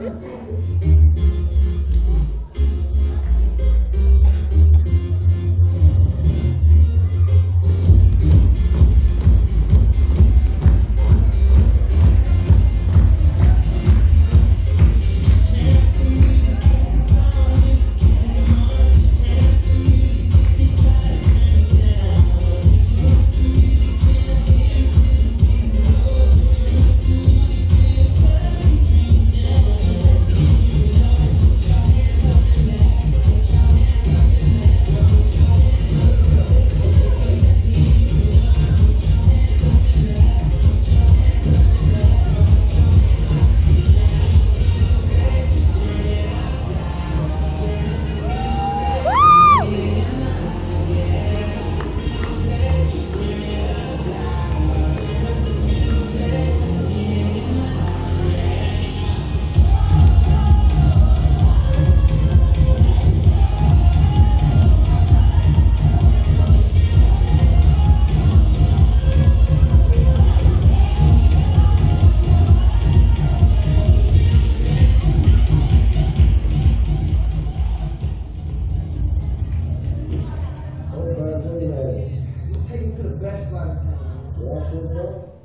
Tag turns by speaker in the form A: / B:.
A: Thank you.
B: Amen.